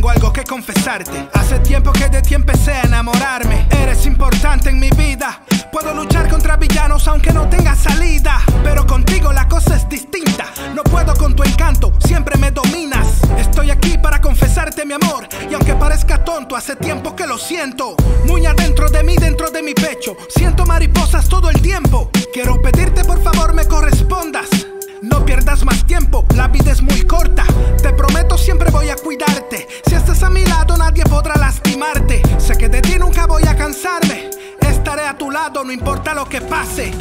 tengo algo que confesarte. Hace tiempo que de ti empecé a enamorarme. Eres importante en mi vida. Puedo luchar contra villanos aunque no tenga salida. Pero contigo la cosa es distinta. No puedo con tu encanto, siempre me dominas. Estoy aquí para confesarte mi amor. Y aunque parezca tonto, hace tiempo que lo siento. Muy adentro de mí, dentro de mi pecho. Siento mariposas todo el tiempo. Quiero pedirte por favor me correspondas. No pierdas más tiempo, la vida de ti nunca voy a cansarme. Estaré a tu lado, no importa lo que pase.